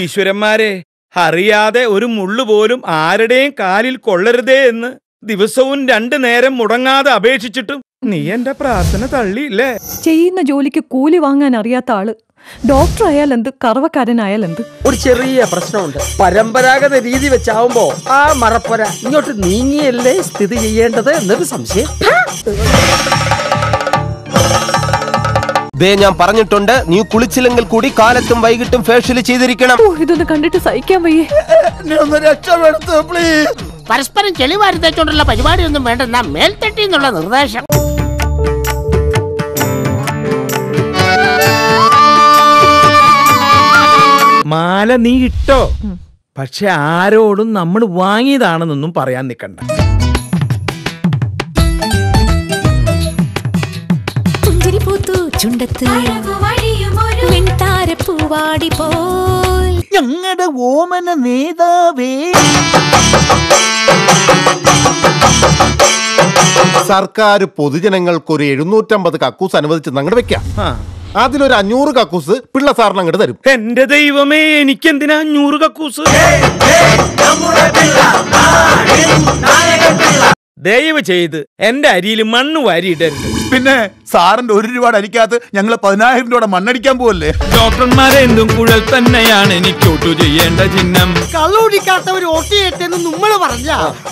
ഈശ്വരന്മാരെ അറിയാതെ ഒരു മുള്ളു പോലും ആരുടെയും കാലിൽ കൊള്ളരുതേ എന്ന് ദിവസവും രണ്ടു നേരം മുടങ്ങാതെ അപേക്ഷിച്ചിട്ടും നീ എന്റെ പ്രാർത്ഥന തള്ളിയില്ലേ? ചെയ്യുന്ന ജോലിക്ക് കൂലി വാങ്ങാൻ അറിയാത്ത ആൾ. ഡോക്ടർ ആയാൽ എന്ത് കറവക്കാരനായാൽ എന്ത് ഒരു ചെറിയ പ്രശ്നമുണ്ട്. പരമ്പരാഗത രീതി വെച്ചാവുമ്പോ ആ മറപ്പൊര ഇങ്ങോട്ട് നീങ്ങിയല്ലേ സ്ഥിതി ചെയ്യേണ്ടത് എന്നൊരു സംശയം. ദേ ഞാൻ പറഞ്ഞിട്ടുണ്ട് നീ കുളിച്ചില്ലെങ്കിൽ കൂടി കാലത്തും വൈകിട്ടും ഫേഷ്യൽ ചെയ്തിരിക്കണം. ഓ ഇതൊന്ന് കണ്ടിട്ട് സഹിക്കാൻ വയ്യേ. പരസ്പരം ചെളിവാരി തേച്ചോണ്ടുള്ള പരിപാടിയൊന്നും വേണ്ടെന്ന മേൽത്തട്ടി എന്നുള്ള നിർദ്ദേശം. മാല നീ ഇട്ടോ? പക്ഷെ ആരോടും നമ്മൾ വാങ്ങിയതാണെന്നൊന്നും പറയാൻ നിൽക്കണ്ട. ചുണ്ടത്ത് പോൽ ഞങ്ങളുടെ ഓമന നേതാവേ. സർക്കാർ പൊതുജനങ്ങൾക്കൊരു എഴുന്നൂറ്റമ്പത് കക്കൂസ് അനുവദിച്ച് അങ്ങോട്ട് വെക്കാം. അതിലൊരു അഞ്ഞൂറ് കക്കൂസ് പിള്ള സാറിന് അങ്ങോട്ട് തരും. എന്റെ ദൈവമേ എനിക്ക് എന്തിനാ അഞ്ഞൂറ് കക്കൂസ്? ദയവ് ചെയ്ത് എന്റെ അരിയിൽ മണ്ണ് വാരിയിടരുത്. പിന്നെ സാറിന്റെ ഒരു രൂപയുടെ അരിക്കകത്ത് ഞങ്ങൾ പതിനായിരം രൂപയുടെ മണ്ണടിക്കാൻ പോവല്ലേ? ഡോക്ടർമാരെ എന്തും കുഴൽ തന്നെയാണ് എനിക്കോട്ടു ചെയ്യേണ്ട ചിഹ്നം. കള്ളുടിക്കാത്തവർ ഓട്ടിയേറ്റെന്ന് നമ്മൾ പറഞ്ഞ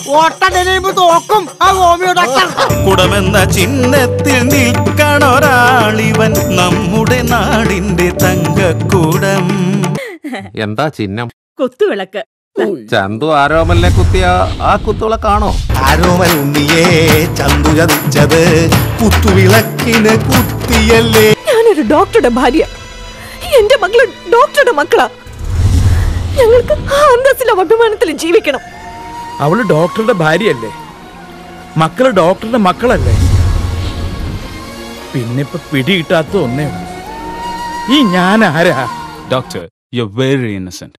വോട്ടെണ്ണയുമ്പോ തോക്കും ആ ഹോമിയോ ഡോക്ടർ. കുടമെന്ന ചിഹ്നത്തിൽ നിൽക്കണൊരാളിവൻ നമ്മുടെ നാടിന്റെ തങ്കക്കൂടം. എന്താ ചിഹ്നം? കുത്തുവിളക്ക്. ചന്തു ആരോമലിനെ കുത്തിയ ആ കുത്തുവിളക്കാണോ ആരോമൽ ഉണ്ണിയേ ചന്തു ചതിച്ചത് കുത്തുവിളക്കിന് കുത്തിയല്ലേ? ഞാനൊരു ഡോക്ടറുടെ ഭാര്യ. എന്റെ മകൾ ഡോക്ടറുടെ മക്കളാ. ഞങ്ങൾക്ക് ആ അന്തസ്സിലും അഭിമാനത്തിലും ജീവിക്കണം. അവൾ ഡോക്ടറുടെ ഭാര്യയല്ലേ? മക്കൾ ഡോക്ടറുടെ മക്കളല്ലേ? പിന്നെ ഇപ്പൊ പിടികിട്ടാത്ത ഒന്നേ. ഈ ഞാൻ ആരാ ഡോക്ടർ യു വെരി ഇന്നസെന്റ്